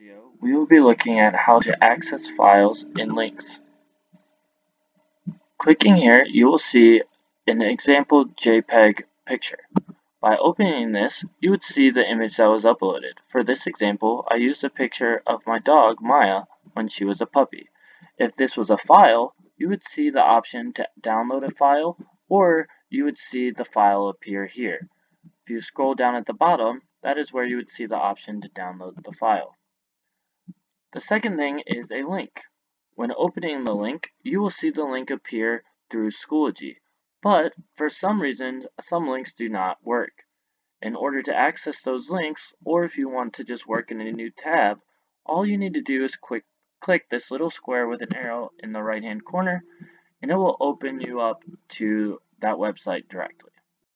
video, we will be looking at how to access files and links. Clicking here, you will see an example JPEG picture. By opening this, you would see the image that was uploaded. For this example, I used a picture of my dog, Maya, when she was a puppy. If this was a file, you would see the option to download a file, or you would see the file appear here. If you scroll down at the bottom, that is where you would see the option to download the file. The second thing is a link. When opening the link, you will see the link appear through Schoology, but for some reason, some links do not work. In order to access those links, or if you want to just work in a new tab, all you need to do is quick, click this little square with an arrow in the right hand corner, and it will open you up to that website directly.